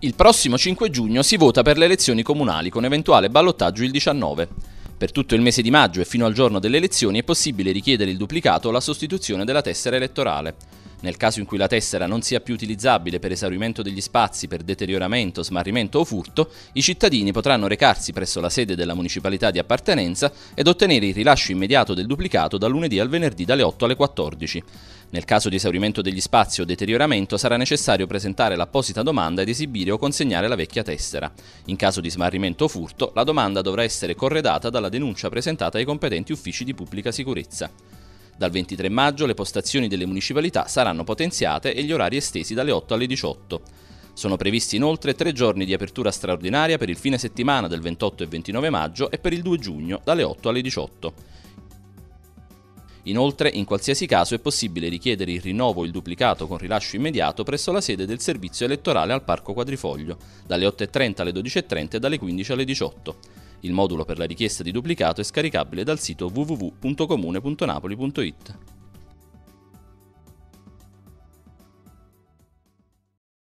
Il prossimo 5 giugno si vota per le elezioni comunali con eventuale ballottaggio il 19. Per tutto il mese di maggio e fino al giorno delle elezioni è possibile richiedere il duplicato o la sostituzione della tessera elettorale. Nel caso in cui la tessera non sia più utilizzabile per esaurimento degli spazi, per deterioramento, smarrimento o furto, i cittadini potranno recarsi presso la sede della municipalità di appartenenza ed ottenere il rilascio immediato del duplicato dal lunedì al venerdì dalle 8 alle 14. Nel caso di esaurimento degli spazi o deterioramento sarà necessario presentare l'apposita domanda ed esibire o consegnare la vecchia tessera. In caso di smarrimento o furto, la domanda dovrà essere corredata dalla denuncia presentata ai competenti uffici di pubblica sicurezza. Dal 23 maggio le postazioni delle municipalità saranno potenziate e gli orari estesi dalle 8 alle 18. Sono previsti inoltre tre giorni di apertura straordinaria per il fine settimana del 28 e 29 maggio e per il 2 giugno dalle 8 alle 18. Inoltre, in qualsiasi caso è possibile richiedere il rinnovo o il duplicato con rilascio immediato presso la sede del servizio elettorale al Parco Quadrifoglio, dalle 8.30 alle 12.30 e dalle 15 alle 18. Il modulo per la richiesta di duplicato è scaricabile dal sito www.comune.napoli.it.